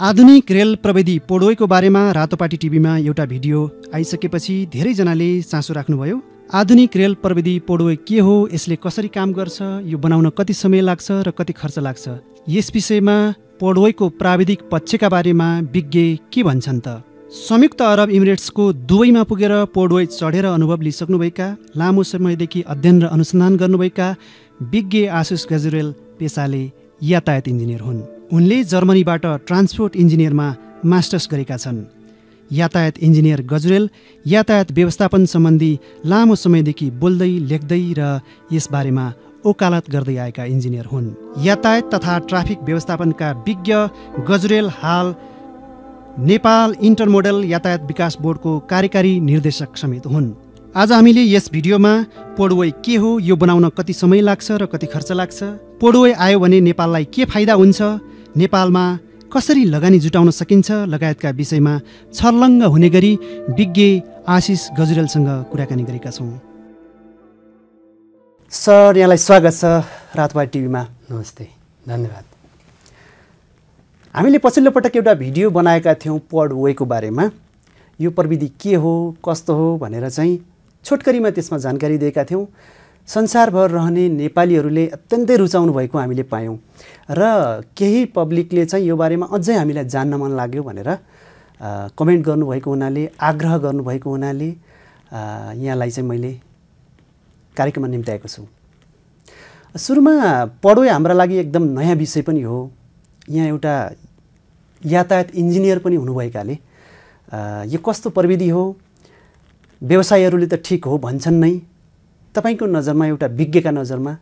आधुनिक रेल प्रविधि पोडोयको बारेमा रातोपाटी टिभीमा एउटा भिडियो आइसकेपछि धेरैजनाले चासो राख्नुभयो आधुनिक रेल प्रविधि पोडोय के हो यसले कसरी काम गर्छ यो बनाउन कति समय लाग्छ र कति खर्च लाग्छ? यस विषयमा पोडोयको प्राविधिक पक्षका बारेमा विज्ञ के भन्छन् त? संयुक्त अरब इमिरेट्सको दुवैमा पुगेर पोडोय चढेर अनुभव लिइसक्नुभएका लामो समयदेखि अध्ययन र अनुसन्धान गर्नुभएका विज्ञ आशिष गजुरेल पेसाले यातायात इन्जिनियर हुन्। उनले जर्मनीबाट ट्रान्सपोर्ट इन्जिनियरमा मास्टर्स गरेका छन्। यातायात इन्जिनियर गजुरेल यातायात व्यवस्थापन सम्बन्धी लामो समयदेखि बोल्दै लेख्दै र यसबारेमा ओकालत गर्दै आएका इन्जिनियर हुन्। यातायात तथा ट्राफिक व्यवस्थापनका विज्ञ गजुरेल हाल नेपाल इन्टरमोडल यातायात विकास बोर्डको कार्यकारी निर्देशक समेत हुन्। आज हामीले यस भिडियोमा पोडवे के हो यो बनाउन कति समय लाग्छ र कति खर्च लाग्छ पोडवे आयो भने नेपाललाई के फाइदा हुन्छ नेपालमा कसरी लगानी जुटाउन सकिन्छ लगायतका विषयमा छर्लङ्ग हुने गरी विज्ञ आशिष गजुरेलसँग कुराकानी गरेका छौँ। सर यहाँलाई स्वागत छ रातबार टिभीमा। नमस्ते धन्यवाद। हामीले पछिल्लो पटक एउटा भिडियो बनाएका थियौँ पड वेको बारेमा। यो प्रविधि के हो कस्तो हो भनेर चाहिँ छोटकरीमा त्यसमा जानकारी दिएका थियौँ। संसारभर रहने नेपालीहरूले अत्यन्तै रुचाउनु भएको हामीले पायौँ। र केही पब्लिकले चाहिँ यो बारेमा अझै हामीलाई जान्न मन लाग्यो भनेर कमेन्ट गर्नुभएको हुनाले आग्रह गर्नुभएको हुनाले यहाँलाई चाहिँ मैले कार्यक्रममा निम्त्याएको छु। सुरुमा पढो हाम्रा लागि एकदम नयाँ विषय पनि हो। यहाँ एउटा यातायात इन्जिनियर पनि हुनुभएकाले यो कस्तो प्रविधि हो? व्यवसायीहरूले त ठिक हो भन्छन् नै। तपाईँको नजरमा एउटा विज्ञका नजरमा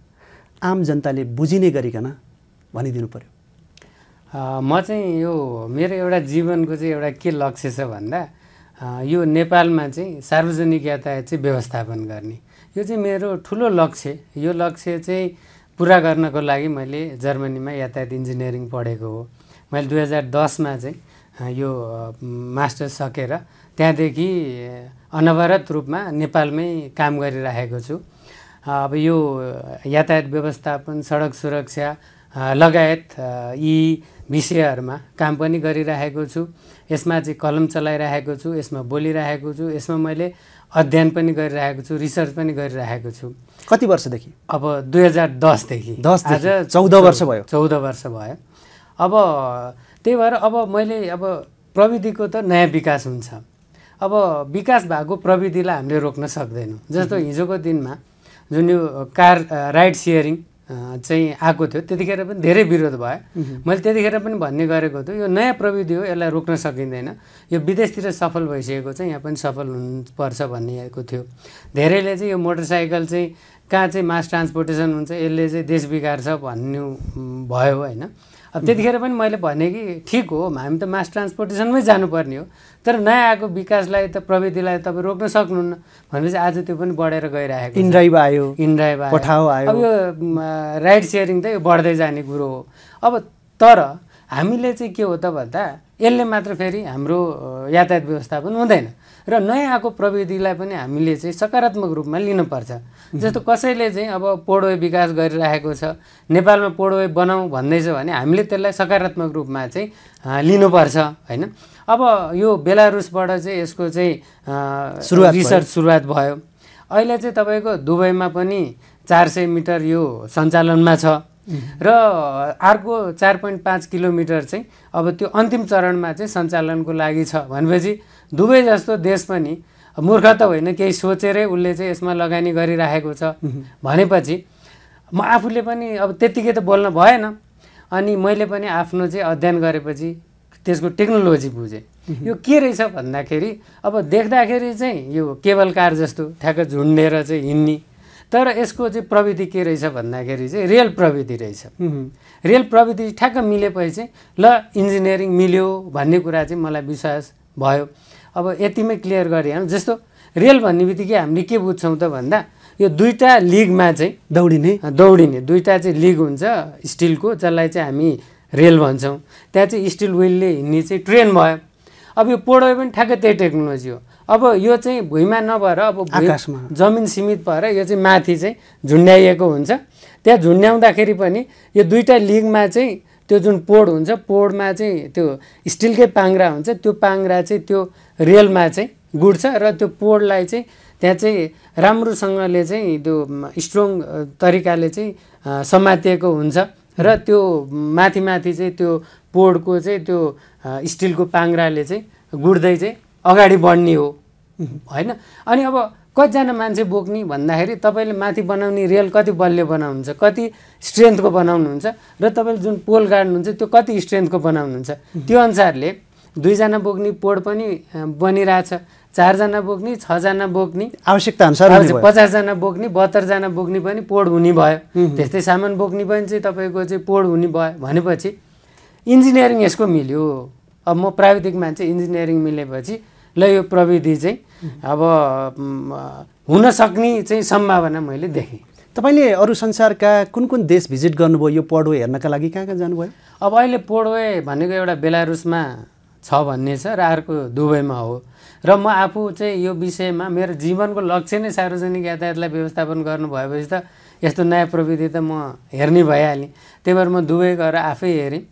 आम जनताले बुझिने गरिकन भनिदिनु पर्यो। म चाहिँ यो मेरो एउटा जीवनको चाहिँ एउटा के लक्ष्य छ भन्दा यो नेपालमा चाहिँ सार्वजनिक यातायात चाहिँ व्यवस्थापन गर्ने। यो चाहिँ मेरो ठुलो लक्ष्य। यो लक्ष्य चाहिँ पुरा गर्नको लागि मैले जर्मनीमा यातायात इन्जिनियरिङ पढेको हो। मैले दुई हजार दसमा चाहिँ यो मास्टर्स सकेर त्यहाँदेखि अनवरत रूपमा नेपालमै काम गरिराखेको छु। अब यो यातायात व्यवस्थापन सडक सुरक्षा लगायत यी विषयहरूमा काम पनि गरिरहेको छु। यसमा चाहिँ कलम चलाइरहेको छु यसमा बोलिरहेको छु यसमा मैले अध्ययन पनि गरिरहेको छु रिसर्च पनि गरिरहेको छु। कति वर्षदेखि? अब दुई हजार दसदेखि। दस आज चौध वर्ष भयो। चौध वर्ष भयो। अब त्यही भएर अब मैले अब प्रविधिको त नयाँ विकास हुन्छ। अब विकास भएको प्रविधिलाई हामीले रोक्न सक्दैनौँ। जस्तो हिजोको दिनमा जुन यो कार राइड सेयरिङ चाहिँ आएको थियो। त्यतिखेर पनि धेरै विरोध भयो। मैले त्यतिखेर पनि भन्ने गरेको थियो यो नयाँ प्रविधि हो यसलाई रोक्न सकिँदैन। यो विदेशतिर सफल भइसकेको चाहिँ यहाँ पनि सफल हुनुपर्छ भन्ने थियो। धेरैले चाहिँ यो मोटरसाइकल चाहिँ कहाँ चाहिँ मास ट्रान्सपोर्टेसन हुन्छ यसले चाहिँ देश बिगार्छ भन्नु भयो होइन। अब त्यतिखेर पनि मैले भने कि ठिक हो हामी त मास ट्रान्सपोर्टेसनमै जानुपर्ने हो। तर नयाँ आएको विकासलाई त प्रविधिलाई तपाईँ रोक्न सक्नुहुन्न। भनेपछि आज त्यो पनि बढेर गइरहेको इन्ड्राइभ आयो इन्ड्राइभ आयो। आयो। अब यो राइड सेयरिङ त यो बढ्दै जाने कुरो हो। अब तर हामीले चाहिँ के हो त भन्दा यसले मात्र फेरि हाम्रो यातायात व्यवस्थापन हुँदैन। र नयाँ आएको प्रविधिलाई पनि हामीले चाहिँ सकारात्मक रूपमा लिनुपर्छ। जस्तो कसैले चाहिँ अब पोडवे विकास गरिरहेको छ नेपालमा पोडवे बनाऊ भन्दैछ भने हामीले त्यसलाई सकारात्मक रूपमा चाहिँ लिनुपर्छ होइन? अब यो बेलारुसबाट चाहिँ यसको चाहिँ सुरुवात रिसर्च सुरुवात भयो। अहिले चाहिँ तपाईँको दुबईमा पनि चार सय मिटर यो सञ्चालनमा छ। र अर्को चार पोइन्ट पाँच किलोमिटर चाहिँ अब त्यो अन्तिम चरणमा चाहिँ सञ्चालनको लागि छ भनेपछि दुबई जस्तो देश पनि मूर्ख त होइन केही सोचेरै उसले चाहिँ यसमा लगानी गरिराखेको छ भनेपछि म आफूले पनि अब त्यत्तिकै त बोल्न भएन अनि मैले पनि आफ्नो चाहिँ अध्ययन गरेपछि त्यसको टेक्नोलोजी बुझेँ। यो के रहेछ भन्दाखेरि अब देख्दाखेरि चाहिँ यो केबल कार जस्तो ठ्याक्क झुन्डेर चाहिँ हिँड्ने तर यसको चाहिँ प्रविधि के रहेछ भन्दाखेरि चाहिँ रेल प्रविधि रहेछ। रेल प्रविधि ठ्याक्क मिलेपछि चाहिँ ल इन्जिनियरिङ मिल्यो भन्ने कुरा चाहिँ मलाई विश्वास भयो। अब यतिमै क्लियर गरिहालौँ। जस्तो रेल भन्ने बित्तिकै हामीले के बुझ्छौँ त भन्दा यो दुईवटा लिगमा चाहिँ दौडिने। दौडिने। दुईवटा चाहिँ लिग हुन्छ स्टिलको जसलाई चाहिँ हामी रेल भन्छौँ। त्यहाँ चाहिँ स्टिल विलले हिँड्ने चाहिँ ट्रेन भयो। अब यो पोडो पनि ठ्याक्कै त्यही टेक्नोलोजी हो। अब यो चाहिँ भुइँमा नभएर अब आकाशमा। जमिन सीमित भएर यो चाहिँ माथि चाहिँ झुन्ड्याइएको हुन्छ। त्यहाँ झुन्ड्याउँदाखेरि पनि यो दुईवटा लिगमा चाहिँ त्यो जुन पोड हुन्छ पोडमा चाहिँ त्यो स्टिलकै पाङ्रा हुन्छ। त्यो पाङ्रा चाहिँ त्यो रेलमा चाहिँ गुड्छ र त्यो पोडलाई चाहिँ त्यहाँ चाहिँ राम्रोसँगले चाहिँ त्यो स्ट्रङ तरिकाले चाहिँ समातिएको हुन्छ। र त्यो माथि माथि चाहिँ त्यो पोडको चाहिँ त्यो स्टिलको पाङ्राले चाहिँ गुड्दै चाहिँ अगाडि बढ्ने हो। होइन? अनि अब कतिजना मान्छे बोक्ने भन्दाखेरि तपाईँले माथि बनाउने रेल कति बलियो बनाउनुहुन्छ कति स्ट्रेन्थको बनाउनुहुन्छ र तपाईँले जुन पोल गाड्नुहुन्छ त्यो कति स्ट्रेन्थको बनाउनुहुन्छ? त्यो अनुसारले दुईजना बोक्ने पोड पनि बनिरहेछ चारजना बोक्ने छजना बोक्ने आवश्यकता अनुसार पचासजना बोक्ने बहत्तरजना बोक्ने पनि पोड हुने भयो। त्यस्तै सामान बोक्ने पनि चाहिँ तपाईँको चाहिँ पोड हुने भयो। भनेपछि इन्जिनियरिङ यसको मिल्यो। अब म प्राविधिक मान्छे इन्जिनियरिङ मिलेपछि ल यो प्रविधि चाहिँ अब हुन सक्ने चाहिँ सम्भावना मैले देखेँ। तपाईँले अरू संसारका कुन कुन देश भिजिट गर्नुभयो यो पोडवे हेर्नका लागि कहाँ कहाँ जानुभयो? अब अहिले पोडवे भनेको एउटा बेलारुसमा छ भन्ने छ र अर्को दुबईमा हो। र म आफू चाहिँ यो विषयमा मेरो जीवनको लक्ष्य नै सार्वजनिक यातायातलाई व्यवस्थापन गर्नु भएपछि त यस्तो नयाँ प्रविधि त म हेर्ने भइहालेँ। त्यही भएर म दुबई गएर आफै हेरेँ।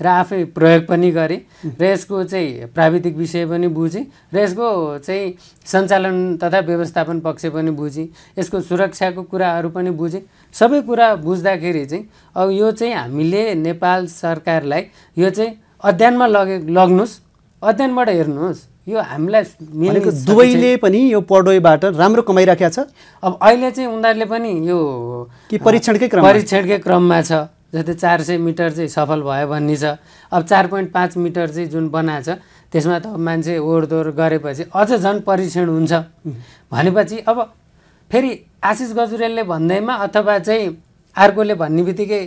र आफै प्रयोग पनि गरेँ। र यसको चाहिँ प्राविधिक विषय पनि बुझेँ। र यसको चाहिँ सञ्चालन तथा व्यवस्थापन पक्ष पनि बुझेँ। यसको सुरक्षाको कुराहरू पनि बुझेँ। सबै कुरा बुझ्दाखेरि चाहिँ अब यो चाहिँ हामीले नेपाल सरकारलाई यो चाहिँ अध्ययनमा लगे लग्नुहोस्। अध्ययनबाट हेर्नुहोस्। यो हामीलाई दुवैले पनि यो पढोइबाट राम्रो कमाइराखेको छ? अब अहिले चाहिँ उनीहरूले पनि यो कि परीक्षणकै क्रम परीक्षणकै क्रममा छ। जस्तै चार सय मिटर चाहिँ सफल भयो भन्ने छ। अब चार पोइन्ट पाँच मिटर चाहिँ जुन बनाएको छ त्यसमा त मान्छे ओहोरदोहोर गरेपछि अझ झन् परीक्षण हुन्छ। भनेपछि अब फेरि आशिष गजुरेलले भन्दैमा अथवा चाहिँ अर्कोले भन्ने बित्तिकै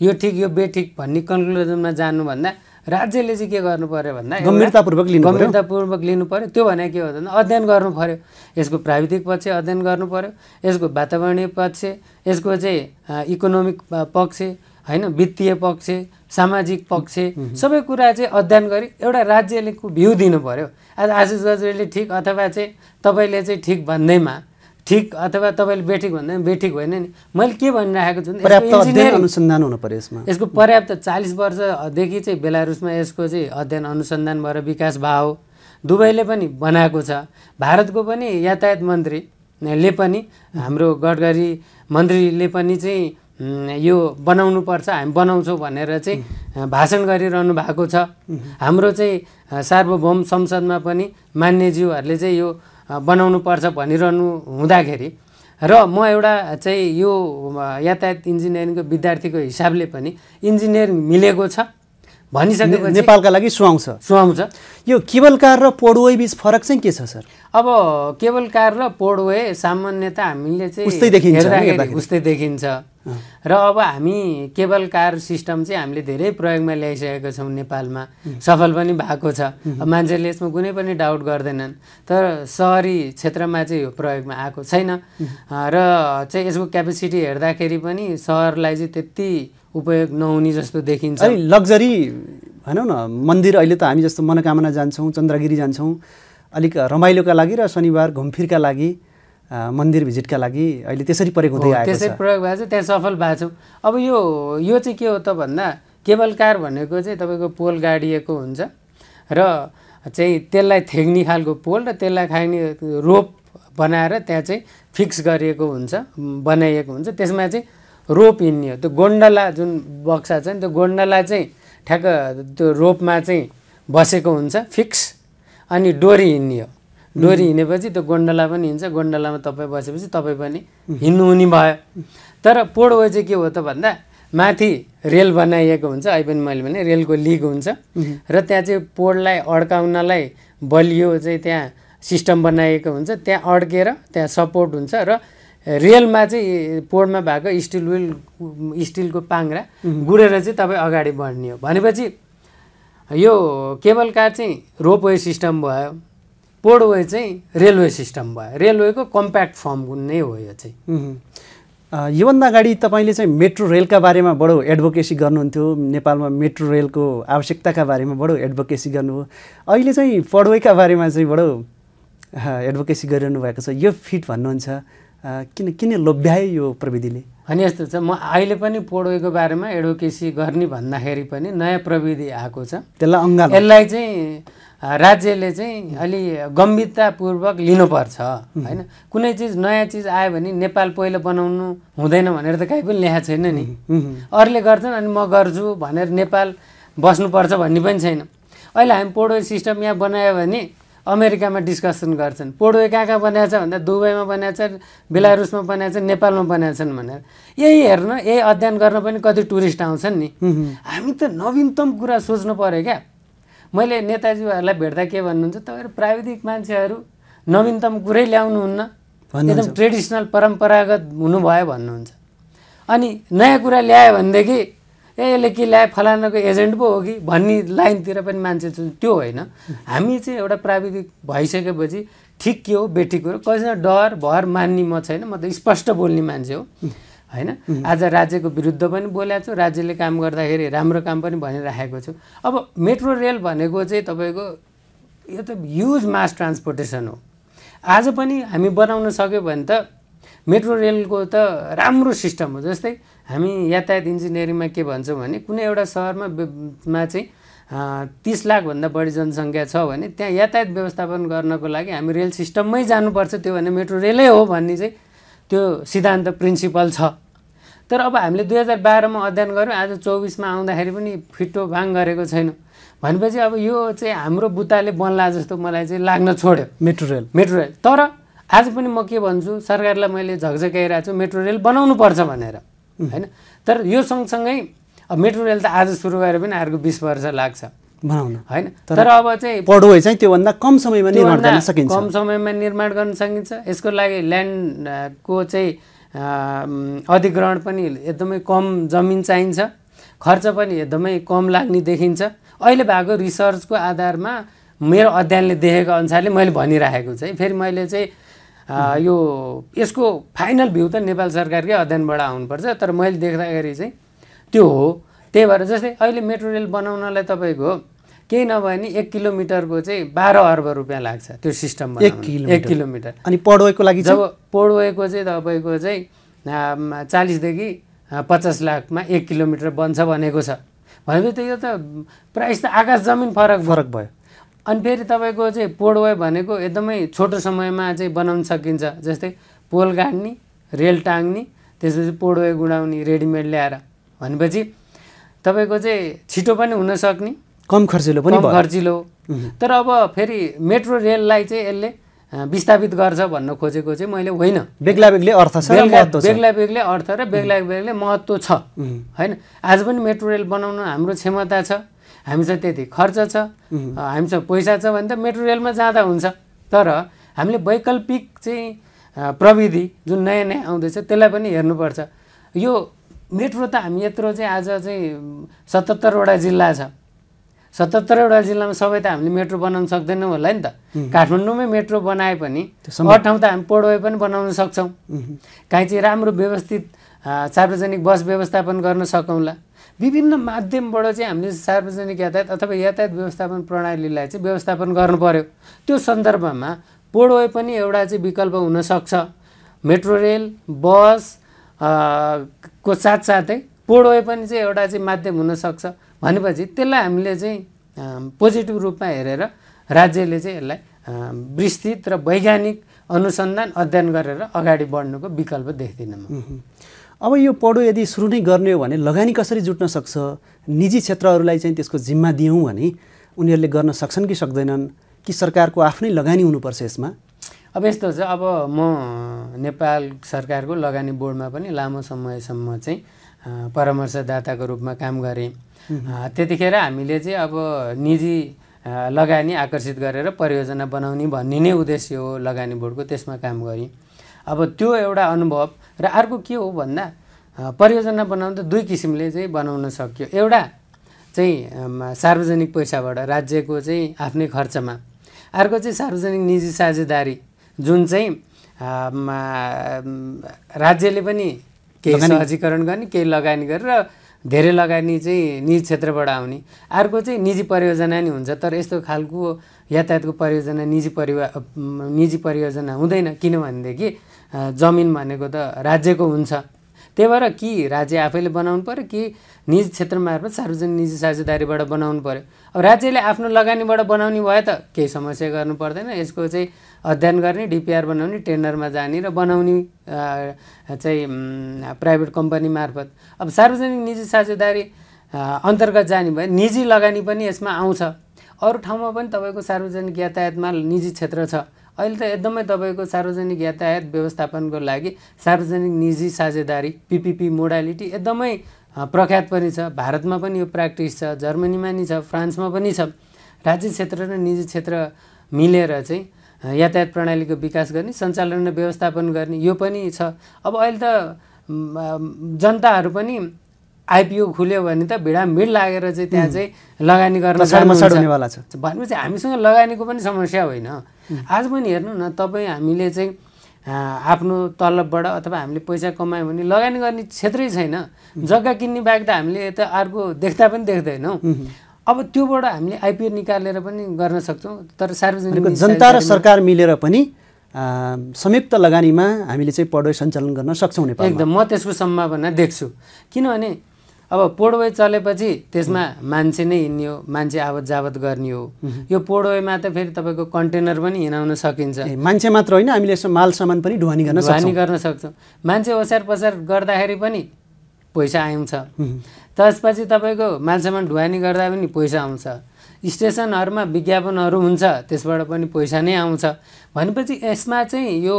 यो ठिक यो बेठिक भन्ने कन्क्लुजनमा जानुभन्दा राज्यले चाहिँ के गर्नु पऱ्यो भन्दा गम्भीरतापूर्वक लिनु गम्भीरतापूर्वक लिनु पऱ्यो त्यो भने के हो भन्दा अध्ययन गर्नु पऱ्यो यसको प्राविधिक पक्ष अध्ययन गर्नु पऱ्यो यसको वातावरणीय पक्ष यसको चाहिँ इकोनोमिक पक्ष होइन वित्तीय पक्ष सामाजिक पक्ष सबै कुरा चाहिँ अध्ययन गरी एउटा राज्यले भ्यू दिनु पऱ्यो आज आशिष गजरेले ठिक अथवा चाहिँ तपाईँले चाहिँ ठिक भन्दैमा ठिक अथवा तपाईँले बेठिक भन्दा बेठिक होइन नि। मैले के भनिराखेको छु अनुसन्धान हुनु पर्यो यसमा। यसको पर्याप्त चालिस वर्षदेखि चाहिँ बेलारुसमा यसको चाहिँ अध्ययन अनुसन्धान भएर विकास भयो। दुबईले पनि बनाएको छ। भारतको पनि यातायात मन्त्रीले पनि हाम्रो गडकरी मन्त्रीले पनि चाहिँ यो बनाउनु पर्छ हामी बनाउँछौँ भनेर चाहिँ भाषण गरिरहनु भएको छ। हाम्रो चाहिँ सार्वभौम संसदमा पनि मान्यज्यूहरूले चाहिँ यो बनाउनु पर्छ भनिरहनु हुँदाखेरि र म एउटा चाहिँ यो यातायात इन्जिनियरिङको विद्यार्थीको हिसाबले पनि इन्जिनियरिङ मिलेको छ भनिसकेपछि नेपालका लागि सुहाउँछ। सुहाउँछ। यो केबल कार र पोडवे बिच फरक चाहिँ के छ सर? अब केबल कार र पोडवे सामान्यत हामीले चाहिँ उस्तै देखिन्छ उस्तै देखिन्छ। र अब हामी केबल कार सिस्टम चाहिँ हामीले धेरै प्रयोगमा ल्याइसकेका छौँ नेपालमा। सफल पनि भएको छ। मान्छेले यसमा कुनै पनि डाउट गर्दैनन्। तर सहरी क्षेत्रमा चाहिँ यो प्रयोगमा आएको छैन। र चाहिँ यसको क्यापेसिटी हेर्दाखेरि पनि सहरलाई चाहिँ त्यति उपयोग नहुने जस्तो देखिन्छ। लग्जरी भनौँ न मन्दिर अहिले त हामी जस्तो मनोकामना जान्छौँ चन्द्रगिरी जान्छौँ। अलिक रमाइलोका लागि र शनिबार घुमफिरका लागि मन्दिर भिजिटका लागि अहिले त्यसरी प्रयोग हुँदै आएको त्यसरी प्रयोग भएको छ त्यहाँ सफल भएको छौँ। अब यो यो चाहिँ के हो त भन्दा केबल कार भनेको चाहिँ तपाईँको पोल गाडिएको हुन्छ र चाहिँ त्यसलाई थेग्ने खालको पोल र त्यसलाई खाइने रोप बनाएर त्यहाँ चाहिँ फिक्स गरिएको हुन्छ बनाइएको हुन्छ। त्यसमा चाहिँ रोप हिँड्ने हो। त्यो गोन्डला जुन बक्सा छ नि त्यो गोन्डला चाहिँ ठ्याक्क त्यो रोपमा चाहिँ बसेको हुन्छ फिक्स अनि डोरी हिँड्ने हो। डोरी हिँडेपछि त्यो गोन्डला पनि हिँड्छ गोन्डलामा तपाईँ बसेपछि तपाईँ पनि हिँड्नु हुने भयो। तर पोडवे चाहिँ के हो त भन्दा माथि रेल बनाइएको हुन्छ। अहिले पनि मैले भने रेलको लिग हुन्छ। र त्यहाँ चाहिँ पोडलाई अड्काउनलाई बलियो चाहिँ त्यहाँ सिस्टम बनाइएको हुन्छ। त्यहाँ अड्केर त्यहाँ सपोर्ट हुन्छ र रेलमा चाहिँ पोडमा भएको स्टिल विल स्टिलको पाङ्रा गुडेर चाहिँ तपाईँ अगाडि बढ्ने हो। भनेपछि यो केबल कार चाहिँ रोपवे सिस्टम भयो। पोडवे चाहिँ रेलवे सिस्टम भयो। रेलवेको कम्प्याक्ट फर्म नै हो यो चाहिँ। योभन्दा अगाडि तपाईँले चाहिँ मेट्रो रेलका बारेमा बडो एडभोकेसी गर्नुहुन्थ्यो। नेपालमा मेट्रो रेलको आवश्यकताका बारेमा बडो एडभोकेसी गर्नुभयो। अहिले चाहिँ पढवेका बारेमा चाहिँ बडो एडभोकेसी गरिरहनु भएको छ। यो फिट भन्नुहुन्छ। किन किन लोभ्यायो यो प्रविधिले? अनि यस्तो छ म अहिले पनि पोडोएको बारेमा एडभोकेसी गर्ने भन्दाखेरि पनि नयाँ प्रविधि आएको छ। त्यसलाई अङ्गाल यसलाई चाहिँ राज्यले चाहिँ अलि गम्भीरतापूर्वक लिनुपर्छ होइन? कुनै चिज नयाँ चिज आयो भने नेपाल पहिलो बनाउनु हुँदैन भनेर त कहीँ पनि लेखाएको छैन नि। अरूले गर्छन् अनि म गर्छु भनेर नेपाल बस्नुपर्छ भन्ने पनि छैन। अहिले हामी पोडो सिस्टम यहाँ बनायो भने अमेरिकामा डिस्कसन गर्छन्। पोडो कहाँ कहाँ बनाएको छ भन्दा दुबईमा बनाएको छ बेलारुसमा बनाएको छ नेपालमा बनाएको छन् भनेर। यही हेर्न यही अध्ययन गर्न पनि कति टुरिस्ट आउँछन् नि। हामी त नवीनतम कुरा सोच्नु पऱ्यो क्या। मैले नेताजीहरूलाई भेट्दा के भन्नुहुन्छ तपाईँहरू प्राविधिक मान्छेहरू नवीनतम कुरै ल्याउनुहुन्न। एकदम ट्रेडिसनल परम्परागत हुनुभयो भन्नुहुन्छ। अनि नयाँ कुरा ल्यायो भनेदेखि यसले के ल्यायो फलानाको एजेन्ट पो हो कि भन्ने लाइनतिर पनि मान्छे त्यो होइन। हामी चाहिँ एउटा प्राविधिक भइसकेपछि ठिक के हो बेठिक हो कसैलाई डर भर मान्ने म छैन म त स्पष्ट बोल्ने मान्छे हो। होइन? आज राज्यको विरुद्ध पनि बोलेको छु राज्यले काम गर्दाखेरि राम्रो काम पनि भनिराखेको छु। अब मेट्रो रेल भनेको चाहिँ तपाईँको यो त ह्युज मास ट्रान्सपोर्टेसन हो। आज पनि हामी बनाउन सक्यो भने त मेट्रो रेलको त राम्रो सिस्टम हो जस्तै हामी यातायात इन्जिनियरिङमा के भन्छौँ भने कुनै एउटा सहरमा मा चाहिँ तिस लाखभन्दा बढी जनसङ्ख्या छ भने त्यहाँ यातायात व्यवस्थापन गर्नको लागि हामी रेल सिस्टममै जानुपर्छ त्यो भने मेट्रो रेलै हो भन्ने चाहिँ त्यो सिद्धान्त प्रिन्सिपल छ। तर अब हामीले दुई हजार बाह्रमा अध्ययन गऱ्यौँ आज चौबिसमा आउँदाखेरि पनि फिटो भाङ गरेको छैनौँ। भनेपछि अब यो चाहिँ हाम्रो बुताले बन्ला जस्तो मलाई चाहिँ लाग्न छोड्यो। Metro rail. Metro rail. तर आज पनि म के भन्छु सरकारलाई मैले झकझकाइरहेको छु मेट्रो रेल बनाउनु पर्छ भनेर होइन? तर यो सँगसँगै मेट्रो रेल त आज सुरु गरेर पनि अर्को बिस वर्ष लाग्छ बनाउन। होइन? तर अब चाहिँ पढोए चाहिँ त्योभन्दा कम समयमा निर्माण गर्न सकिन्छ। कम समयमा निर्माण गर्न सकिन्छ। यसको लागि ल्यान्डको चाहिँ अधिग्रहण पनि एकदमै कम जमिन चाहिन्छ खर्च पनि एकदमै कम लाग्ने देखिन्छ। अहिले भएको रिसर्चको आधारमा मेरो अध्ययनले देखेको अनुसारले मैले भनिराखेको चाहिँ फेरि मैले चाहिँ यो यसको फाइनल भ्यू त नेपाल सरकारकै अध्ययनबाट आउनुपर्छ तर मैले देख्दाखेरि चाहिँ त्यो हो। त्यही भएर जस्तै अहिले मेट्रो रेल बनाउनलाई तपाईँको केही नभए नि एक किलोमिटरको चाहिँ बाह्र अर्ब रुपियाँ लाग्छ त्यो सिस्टम एक एक किलोमिटर। अनि पढोएको लागि जब पोडवेको चाहिँ तपाईँको चाहिँ चालिसदेखि पचास लाखमा एक किलोमिटर बन्छ भनेको छ। भनेपछि त यो त प्राइस त आकाश जमिन फरक फरक भयो। अनि फेरि तपाईँको चाहिँ पोडवे भनेको एकदमै छोटो समयमा चाहिँ बनाउन सकिन्छ। जस्तै पोल गाड्ने रेल टाङ्ने त्यसपछि पोडवे गुडाउने रेडिमेड ल्याएर। भनेपछि तपाईँको चाहिँ छिटो पनि हुन सक्ने कम खर्चिलो पनि खर्चिलो। तर अब फेरि मेट्रो रेललाई चाहिँ यसले विस्थापित गर्छ भन्न खोजेको चाहिँ मैले होइन। बेग्ला बेग्लै अर्थ छ बेग्ला बेग्लै अर्थ र बेग्ला बेग्लै महत्त्व छ। होइन? आज पनि मेट्रो रेल बनाउन हाम्रो क्षमता छ। हामीसँग त्यति खर्च छ हामीसँग पैसा छ भने त मेट्रो रेलमा जाँदा हुन्छ। तर हामीले वैकल्पिक चाहिँ प्रविधि जुन नयाँ नयाँ आउँदैछ त्यसलाई पनि हेर्नुपर्छ। यो मेट्रो त हामी यत्रो चाहिँ आज चाहिँ सतहत्तरवटा जिल्ला छ। सतहत्तरवटा जिल्लामा सबै त हामीले मेट्रो बनाउन सक्दैनौँ होला नि त। काठमाडौँमै मेट्रो बनाए पनि अरू ठाउँ त हामी पोडवे पनि बनाउन सक्छौँ। काहीँ चाहिँ राम्रो व्यवस्थित सार्वजनिक बस व्यवस्थापन गर्न सकौँला। विभिन्न माध्यमबाट चाहिँ हामीले सार्वजनिक यातायात अथवा यातायात व्यवस्थापन प्रणालीलाई चाहिँ व्यवस्थापन गर्नु पर्यो त्यो सन्दर्भमा पोडवे पनि एउटा चाहिँ विकल्प हुनसक्छ। मेट्रो रेल बस अ, को साथसाथै पोडवे पनि चाहिँ एउटा चाहिँ माध्यम हुनसक्छ। भनेपछि त्यसलाई हामीले चाहिँ पोजिटिभ रूपमा हेरेर राज्यले चाहिँ यसलाई विस्तृत र वैज्ञानिक अनुसन्धान अध्ययन गरेर अगाडि बढ्नुको विकल्प देख्दिनँ। अब यो पढो यदि सुरु नै गर्ने हो भने लगानी कसरी जुट्न सक्छ? निजी क्षेत्रहरूलाई चाहिँ त्यसको जिम्मा दियौँ भने उनीहरूले गर्न सक्छन् कि सक्दैनन्? कि सरकारको आफ्नै लगानी हुनुपर्छ यसमा? अब यस्तो छ अब म नेपाल सरकारको लगानी बोर्डमा पनि लामो समयसम्म चाहिँ परामर्शदाताको रूपमा काम गरेँ। त्यतिखेर हामीले चाहिँ अब निजी लगानी आकर्षित गरेर परियोजना बनाउने भन्ने नै उद्देश्य हो लगानी बोर्डको त्यसमा काम गरेँ। अब त्यो एउटा अनुभव र अर्को के हो भन्दा परियोजना बनाउँदा दुई किसिमले चाहिँ बनाउन सक्यो। एउटा चाहिँ सार्वजनिक पैसाबाट राज्यको चाहिँ आफ्नै खर्चमा। अर्को चाहिँ सार्वजनिक निजी साझेदारी जुन चाहिँ राज्यले पनि केही सहजीकरण गर्ने केही लगानी गरेर धेरै लगानी चाहिँ निजी क्षेत्रबाट आउने। अर्को चाहिँ निजी परियोजना नि हुन्छ तर यस्तो खालको यातायातको परियोजना निजी परिवा निजी परियोजना हुँदैन। किनभनेदेखि जमिन भनेको त राज्यको हुन्छ। त्यही भएर कि राज्य आफैले बनाउनु पऱ्यो कि निजी क्षेत्र मार्फत सार्वजनिक निजी साझेदारीबाट बनाउनु पऱ्यो अब राज्यले आफ्नो लगानीबाट बनाउने भए त केही समस्या गर्नु पर्दैन। यसको चाहिँ अध्ययन गर्ने डिपिआर बनाउने टेन्डरमा जाने र बनाउने चाहिँ प्राइभेट कम्पनी मार्फत। अब सार्वजनिक निजी साझेदारी अन्तर्गत जाने भए निजी लगानी पनि यसमा आउँछ। अरू ठाउँमा पनि तपाईँको सार्वजनिक यातायातमा निजी क्षेत्र छ। अहिले त एकदमै तपाईँको सार्वजनिक यातायात व्यवस्थापनको लागि सार्वजनिक निजी साझेदारी पिपिपी मोडालिटी एकदमै प्रख्यात पनि छ। भारतमा पनि यो प्र्याक्टिस छ जर्मनीमा नि छ फ्रान्समा पनि छ। राज्य क्षेत्र र निजी क्षेत्र मिलेर चाहिँ यातायात प्रणालीको विकास गर्ने सञ्चालन र व्यवस्थापन गर्ने यो पनि छ। अब अहिले त जनताहरू पनि आइपिओ खुल्यो भने त भिडाभिड लागेर चाहिँ त्यहाँ चाहिँ लगानी गर्न। हुनेवाला छ। भनेपछि हामीसँग लगानीको पनि समस्या होइन। आज पनि हेर्नु न तपाईँ हामीले चाहिँ आफ्नो तलबबाट अथवा हामीले पैसा कमायो भने लगानी गर्ने क्षेत्रै छैन। जग्गा किन्ने बाहेक त हामीले यता अर्को देख्दा पनि देख्दैनौँ। अब त्योबाट हामीले आइपिओ निकालेर पनि गर्न सक्छौँ तर सार्वजनिक जनता र सरकार मिलेर पनि संयुक्त लगानीमा हामीले चाहिँ पढोइ सञ्चालन गर्न सक्छौँ एकदम म त्यसको सम्भावना देख्छु। किनभने अब पोडवे चलेपछि त्यसमा मान्छे नै हिँड्ने हो मान्छे आवत जावत गर्ने हो। यो पोडवेमा त फेरि तपाईँको कन्टेनर पनि हिँडाउन सकिन्छ। मान्छे मात्र होइन हामीले माल सामान पनि ढुवानी गर्न ढुवानी गर्न सक्छौँ। मान्छे ओसार पसार गर्दाखेरि पनि पैसा आउँछ। त्यसपछि तपाईँको मालसामान ढुवानी गर्दा पनि पैसा आउँछ। स्टेसनहरूमा विज्ञापनहरू हुन्छ त्यसबाट पनि पैसा नै आउँछ। भनेपछि यसमा चाहिँ यो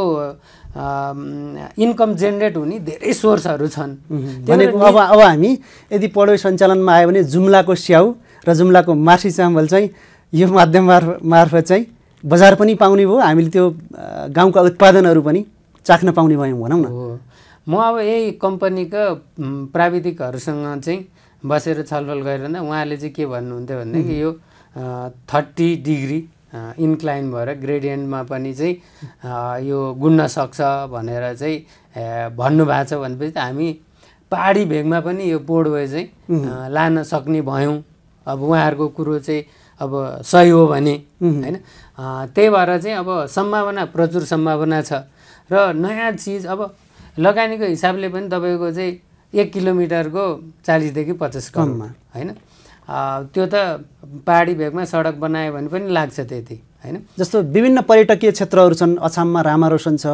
इन्कम जेनेरेट हुने धेरै सोर्सहरू छन्। भनेको अब अब हामी यदि पढोइ सञ्चालनमा आयो भने जुम्लाको स्याउ र जुम्लाको मार्सी चामल चाहिँ यो माध्यम मार्फ मार्फत चाहिँ बजार पनि पाउने भयो हामीले त्यो गाउँका उत्पादनहरू पनि चाख्न पाउने भयौँ भनौँ न। म अब यही कम्पनीको प्राविधिकहरूसँग चाहिँ बसेर छलफल गरिरहँदा उहाँले चाहिँ के भन्नुहुन्थ्यो भनेदेखि यो थर्टी डिग्री इन्क्लाइन भएर ग्रेडियन्टमा पनि चाहिँ यो गुड्न सक्छ भनेर चाहिँ भन्नुभएको छ भनेपछि त हामी पहाडी भेगमा पनि यो पोडवे चाहिँ लान सक्ने भयौँ। अब उहाँहरूको कुरो चाहिँ अब सही हो भने होइन? त्यही भएर चाहिँ अब सम्भावना प्रचुर सम्भावना छ। र नयाँ चिज अब लगानीको हिसाबले पनि तपाईँको चाहिँ एक किलोमिटरको चालिसदेखि पचास कममा। होइन? त्यो त पहाडी भेगमा सडक बनायो भने पनि लाग्छ त्यति होइन? जस्तो विभिन्न पर्यटकीय क्षेत्रहरू छन् अछाममा रामारोसन छ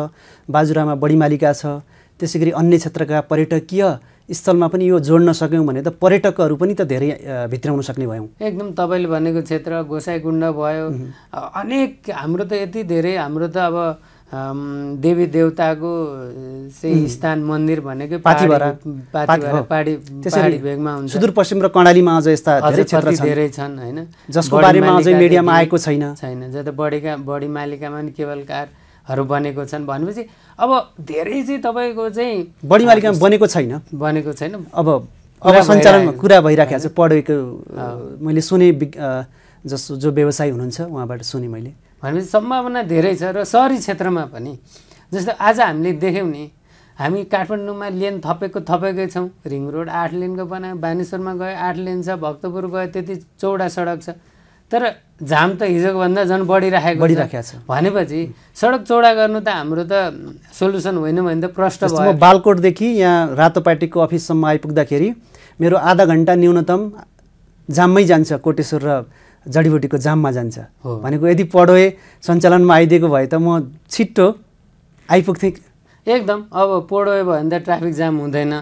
बाजुरामा बढीमालिका छ त्यसै गरी अन्य क्षेत्रका पर्यटकीय स्थलमा पनि यो जोड्न सक्यौँ भने त पर्यटकहरू पनि त धेरै भित्राउन सक्ने भयौँ। एकदम तपाईँले भनेको क्षेत्र गोसाइकुण्ड भयो अनेक हाम्रो त यति धेरै हाम्रो त अब देवी देवताको चाहिँ स्थान मन्दिर भनेकै पाथिभरा। पहाडी- पाथिभरा हो। पहाडी त्यसरी पहाडी भेगमा हुन्छ। सुदूरपश्चिम र कर्णालीमा अझ यस्ता अझै क्षेत्र धेरै छन् होइन? जसको बढी बारेमा अझै मिडियामा आएको छैन। छैन। जता बढीका बढी मालिकामा पनि केवल कारहरू बनेको छन् भनेपछि अब धेरै चाहिँ तपाईँको चाहिँ बढीमालिकामा बनेको छैन। बनेको छैन। अब अब सञ्चालनमा कुरा भइराखेको छ। पढेको मैले सुने जस जो व्यवसायी हुनुहुन्छ उहाँबाट सुने मैले। भनेपछि सम्भावना धेरै छ र सहरी क्षेत्रमा पनि। जस्तो आज हामीले देख्यौँ नि हामी काठमाडौँमा लेन थपेको थपेकै छौँ। रिङ रोड आठ लेनको बनायो बानेश्वरमा गयो आठ लेन छ भक्तपुर गयो त्यति चौडा सडक छ। तर जाम त हिजोको भन्दा झन् बढिराखेको बढिराखेको छ। भनेपछि सडक चौडा गर्नु त हाम्रो त सोल्युसन होइन भने त प्रष्ट भयो। बालकोटदेखि यहाँ रातोपाटीको अफिससम्म आइपुग्दाखेरि मेरो आधा घन्टा न्यूनतम जाममै जान्छ कोटेश्वर र जडीबुटीको जाममा जान्छ। भनेको यदि पढोए सञ्चालनमा आइदिएको भए त म छिट्टो आइपुग्थेँ। एकदम। अब पोडवे भयो भने त ट्राफिक जाम हुँदैन।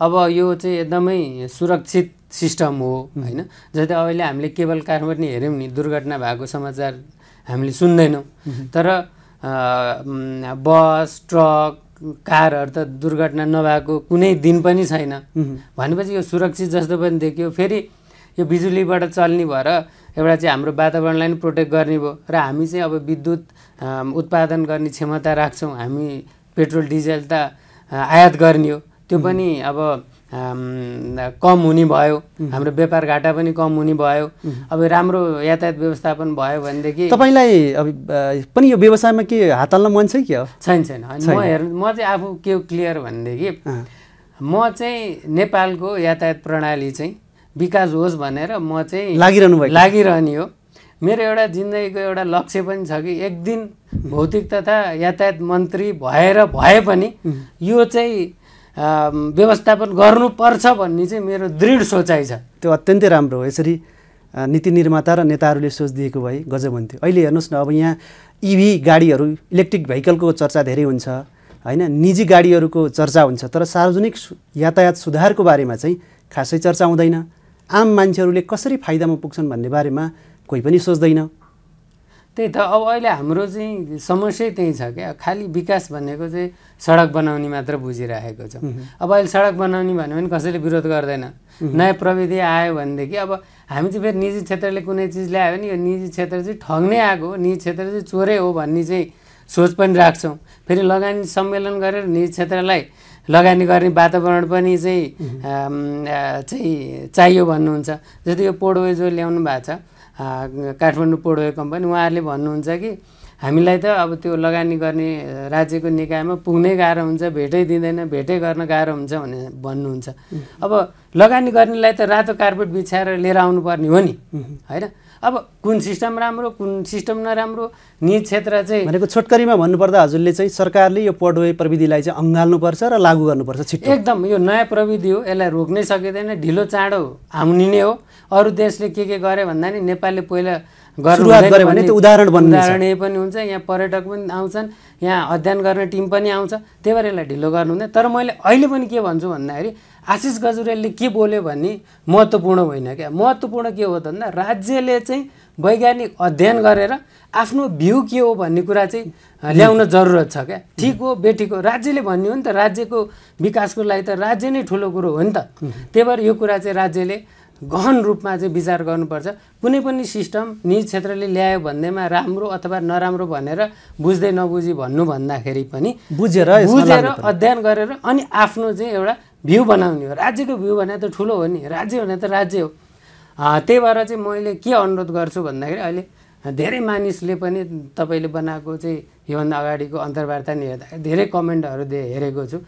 अब यो चाहिँ एकदमै सुरक्षित सिस्टम हो होइन? जस्तै अहिले हामीले केवल कारमा पनि हेऱ्यौँ नि दुर्घटना भएको समाचार हामीले सुन्दैनौँ। तर बस ट्रक कारहरू त दुर्घटना नभएको कुनै दिन पनि छैन। भनेपछि यो सुरक्षित जस्तो पनि देखियो। फेरि यो बिजुलीबाट चल्ने भएर एउटा चाहिँ हाम्रो वातावरणलाई पनि प्रोटेक्ट गर्ने भयो र हामी चाहिँ अब विद्युत उत्पादन गर्ने क्षमता राख्छौँ हामी पेट्रोल डिजल त आयात गर्ने हो। त्यो पनि अब कम हुने भयो। हाम्रो व्यापार घाटा पनि कम हुने भयो। अब राम्रो यातायात व्यवस्थापन भयो भनेदेखि तपाईँलाई अब पनि यो व्यवसायमा के हात हाल्न मन छ कि हो छैन छैन। म हेर्नु म चाहिँ आफू के क्लियर भनेदेखि म चाहिँ नेपालको यातायात प्रणाली चाहिँ विकास होस् भनेर म चाहिँ लागिरहनु भएको लागिरहने हो। मेरो एउटा जिन्दगीको एउटा लक्ष्य पनि छ कि एक दिन भौतिक तथा यातायात मन्त्री भएर भए पनि यो चाहिँ व्यवस्थापन गर्नुपर्छ भन्ने चाहिँ मेरो दृढ सोचाइ छ। त्यो अत्यन्तै राम्रो हो। यसरी नीति निर्माता र नेताहरूले सोच दिएको भए गजब हुन्थ्यो। अहिले हेर्नुहोस् न अब यहाँ इभी गाडीहरू इलेक्ट्रिक भेहिकलको चर्चा धेरै हुन्छ होइन? निजी गाडीहरूको चर्चा हुन्छ तर सार्वजनिक यातायात सुधारको बारेमा चाहिँ खासै चर्चा हुँदैन। आम मान्छेहरूले कसरी फाइदामा पुग्छन् भन्ने बारेमा कोही पनि सोच्दैन। त्यही त अब अहिले हाम्रो चाहिँ समस्या त्यही छ क्या। खालि विकास भनेको चाहिँ सडक बनाउने मात्र बुझिराखेको छ। अब अहिले सडक बनाउने भन्यो भने कसैले विरोध गर्दैन। नयाँ प्रविधि आयो भनेदेखि अब हामी चाहिँ फेरि निजी क्षेत्रले कुनै चिज ल्यायो भने यो निजी क्षेत्र चाहिँ ठग्नै आएको हो निजी क्षेत्र चाहिँ चोरै हो भन्ने चाहिँ सोच पनि राख्छौँ। फेरि लगानी सम्मेलन गरेर निजी क्षेत्रलाई लगानी गर्ने वातावरण पनि चाहिँ चाहिँ चाहियो भन्नुहुन्छ। जस्तै यो पोडवे जो ल्याउनु भएको छ काठमाडौँ पोडवे कम्पनी उहाँहरूले भन्नुहुन्छ कि हामीलाई त अब त्यो लगानी गर्ने राज्यको निकायमा पुग्नै गाह्रो हुन्छ भेटै दिँदैन भेटै गर्न गाह्रो हुन्छ भने भन्नुहुन्छ। अब लगानी गर्नेलाई त रातो कार्पेट बिछाएर लिएर आउनुपर्ने हो नि होइन? अब कुन सिस्टम राम्रो कुन सिस्टम नराम्रो निज क्षेत्र चाहिँ भनेको छोटकरीमा भन्नुपर्दा हजुरले चाहिँ सरकारले यो पढवे प्रविधिलाई चाहिँ अँगाल्नुपर्छ र लागू गर्नुपर्छ छिट्टो। एकदम यो नयाँ प्रविधि हो यसलाई रोक्नै सकिँदैन ढिलो चाँडो आउने नै हो। अरू देशले के के गरे भन्दा नि नेपालले पहिला गर्नु भने त्यो उदाहरण बन्नेछ। उदाहरण यही पनि हुन्छ यहाँ पर्यटक पनि आउँछन् यहाँ अध्ययन गर्ने टिम पनि आउँछ त्यही भएर यसलाई ढिलो गर्नु हुँदैन तर मैले अहिले पनि के भन्छु भन्दाखेरि आशिष गजुरेलले के बोल्यो भन्ने महत्त्वपूर्ण होइन क्या? महत्त्वपूर्ण के हो त भन्दा राज्यले चाहिँ वैज्ञानिक अध्ययन गरेर आफ्नो भ्यू के हो भन्ने कुरा चाहिँ ल्याउन जरुरत छ क्या। ठिक हो बेठिक हो। राज्यले भन्ने हो नि त राज्यको विकासको लागि त राज्य नै ठुलो कुरो हो नि त। त्यही भएर यो कुरा चाहिँ राज्यले गहन रूपमा चाहिँ विचार गर्नुपर्छ। कुनै पनि सिस्टम निज क्षेत्रले ल्यायो भन्दैमा राम्रो अथवा नराम्रो भनेर बुझ्दै नबुझी भन्नु भन्दाखेरि पनि बुझेर बुझेर। अध्ययन गरेर अनि आफ्नो चाहिँ एउटा भ्यू बनाउने हो। राज्यको भ्यू भने त ठुलो हो नि। राज्य भने त राज्य हो। त्यही भएर चाहिँ मैले के अनुरोध गर्छु भन्दाखेरि अहिले धेरै मानिसले पनि तपाईँले बनाएको चाहिँ योभन्दा अगाडिको अन्तर्वार्ता नि हेर्दा धेरै कमेन्टहरू दे हेरेको छु।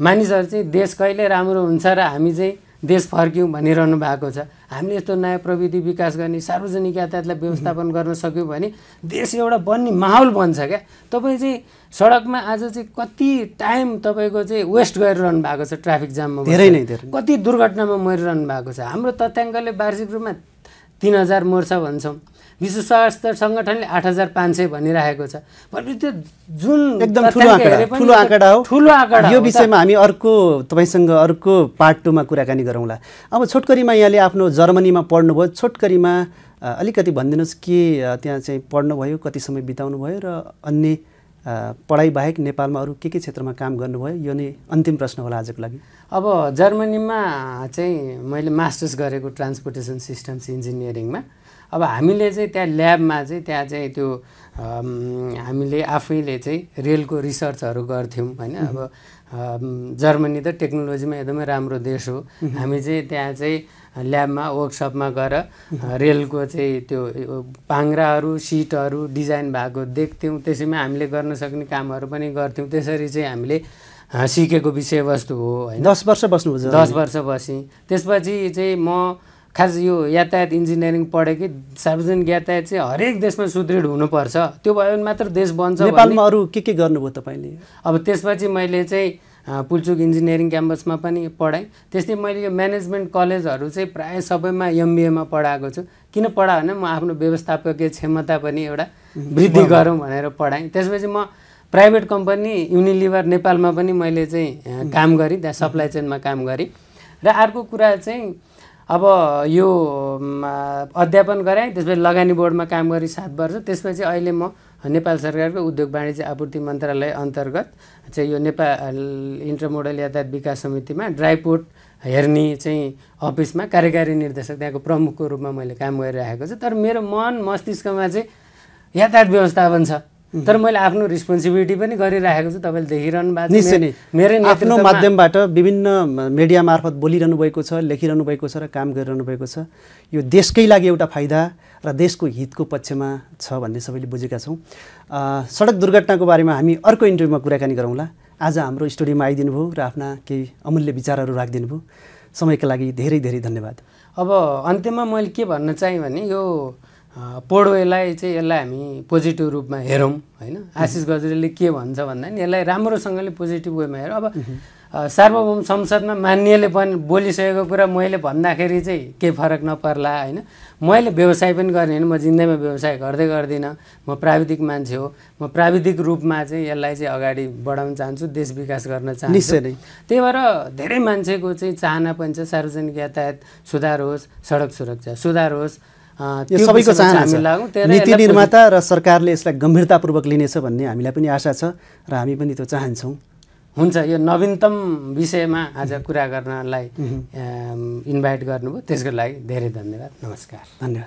मानिसहरू चाहिँ देश कहिले राम्रो हुन्छ र हामी चाहिँ देश फर्क्यौँ भनिरहनु भएको छ हामीले यस्तो नयाँ प्रविधि विकास गर्ने सार्वजनिक यातायातलाई व्यवस्थापन गर्न सक्यौँ भने देश एउटा बन्ने माहौल बन्छ क्या तपाईँ चाहिँ सडकमा आज चाहिँ कति टाइम तपाईँको चाहिँ वेस्ट गरिरहनु भएको छ ट्राफिक जाममा धेरै। नै, धेरै। कति दुर्घटनामा मरिरहनु भएको छ हाम्रो तथ्याङ्कले वार्षिक रूपमा तिन हजार मर्छ भन्छौँ। विश्व स्वास्थ्य सङ्गठनले आठ हजार पाँच सय भनिरहेको छ। त्यो जुन एकदम ठुलो आँकडा ठुलो आँकडा हो। ठुलो आँकडा यो। विषयमा हामी अर्को तपाईँसँग अर्को पार्ट टूमा कुराकानी गरौँला। अब छोटकरीमा यहाँले आफ्नो जर्मनीमा पढ्नुभयो। छोटकरीमा अलिकति भनिदिनुहोस् के त्यहाँ चाहिँ पढ्नुभयो कति समय बिताउनु भयो र अन्य अ, पढाइ बाहेक नेपालमा अरू के के क्षेत्रमा काम गर्नुभयो? यो नै अन्तिम प्रश्न होला आजको लागि। अब जर्मनीमा चाहिँ मैले मास्टर्स गरेको ट्रान्सपोर्टेसन सिस्टम्स इन्जिनियरिङमा। अब हामीले चाहिँ त्यहाँ ल्याबमा चाहिँ त्यहाँ चाहिँ त्यो हामीले आफैले चाहिँ रेलको रिसर्चहरू गर्थ्यौँ होइन? अब जर्मनी त टेक्नोलोजीमा एकदमै राम्रो देश हो। हामी चाहिँ त्यहाँ चाहिँ ल्याबमा वर्कसपमा गएर रेलको चाहिँ त्यो पाङ्राहरू सिटहरू डिजाइन भएको देख्थ्यौँ। त्यसैमा हामीले गर्न सक्ने कामहरू पनि गर्थ्यौँ। त्यसरी चाहिँ हामीले सिकेको विषयवस्तु हो होइन? दस वर्ष बस्नुभयो दस वर्ष बसेँ। त्यसपछि चाहिँ म खास यो यातायात इन्जिनियरिङ पढेँ कि सार्वजनिक यातायात चाहिँ हरेक देशमा सुदृढ हुनुपर्छ। त्यो भयो भने मात्र देश बन्छ नेपालमा अरू के के गर्नुभयो तपाईँले? अब त्यसपछि मैले चाहिँ पुल्चोक इन्जिनियरिङ क्याम्पसमा पनि पढाएँ त्यस्तै मैले यो म्यानेजमेन्ट कलेजहरू चाहिँ प्रायः सबैमा एमबिएमा पढाएको छु। किन पढाएँ भने म आफ्नो व्यवस्थापकीय क्षमता पनि एउटा वृद्धि गरौँ भनेर पढाएँ। त्यसपछि म प्राइभेट कम्पनी युनिलिभर नेपालमा पनि मैले चाहिँ काम गरेँ त्यहाँ सप्लाई चेनमा काम गरेँ। र अर्को कुरा चाहिँ अब यो अध्यापन गराएँ त्यसपछि लगानी बोर्डमा काम गरेँ सात वर्ष त्यसपछि अहिले म नेपाल सरकारको उद्योग वाणिज्य आपूर्ति मन्त्रालय अन्तर्गत चाहिँ यो नेपाल इन्टरमोडल यातायात विकास समितिमा ड्राइपोर्ट हेर्ने चाहिँ अफिसमा कार्यकारी निर्देशक त्यहाँको प्रमुखको रूपमा मैले काम गरिरहेको छु। तर मेरो मन मस्तिष्कमा चाहिँ यातायात व्यवस्थापन छ। तर मैले आफ्नो रिस्पोन्सिबिलिटी पनि गरिरहेको छु तपाईँले देखिरहनु भएको छ। निश्चय नै। मे- मेरै आफ्नो माध्यमबाट विभिन्न मिडिया मार्फत बोलिरहनु भएको छ लेखिरहनु भएको छ र काम गरिरहनु भएको छ। यो देशकै लागि एउटा फाइदा र देशको हितको पक्षमा छ भन्ने सबैले बुझेका छौँ। सडक दुर्घटनाको बारेमा हामी अर्को इन्टरभ्यूमा कुराकानी गरौँला। आज हाम्रो स्टुडियोमा आइदिनु भयो र आफ्ना केही अमूल्य विचारहरू राखिदिनु भयो। समयका लागि धेरै धेरै धन्यवाद। अब अन्त्यमा मैले के भन्न चाहेँ भने यो पोडवेलाई चाहिँ यसलाई हामी पोजिटिभ रूपमा हेरौँ होइन? आशिष गजरेले के भन्छ भन्दा नि यसलाई राम्रोसँगले पोजिटिभ वेमा हेरौँ। अब सार्वभौम संसदमा मान्यले पनि बोलिसकेको कुरा मैले भन्दाखेरि चाहिँ केही फरक नपर्ला होइन? मैले व्यवसाय पनि गर्ने होइन म जिन्दगीमा व्यवसाय गर्दै गर्दिनँ। म प्राविधिक मान्छे हो। म प्राविधिक रूपमा चाहिँ यसलाई चाहिँ अगाडि बढाउन चाहन्छु देश विकास गर्न चाहन्छु। निश्चय नै। त्यही भएर धेरै मान्छेको चाहिँ चाहना पनि छ सार्वजनिक यातायात सुधार होस् सडक सुरक्षा सुधार होस् यो सबैको चाहना हामी लागौँ। छ नीति निर्माता र सरकारले यसलाई गम्भीरतापूर्वक लिनेछ भन्ने हामीलाई पनि आशा छ र हामी पनि त्यो चाहन्छौँ। हुन्छ यो नवीनतम विषयमा आज कुरा गर्नलाई इन्भाइट गर्नुभयो। त्यसको लागि धेरै धन्यवाद। नमस्कार। धन्यवाद।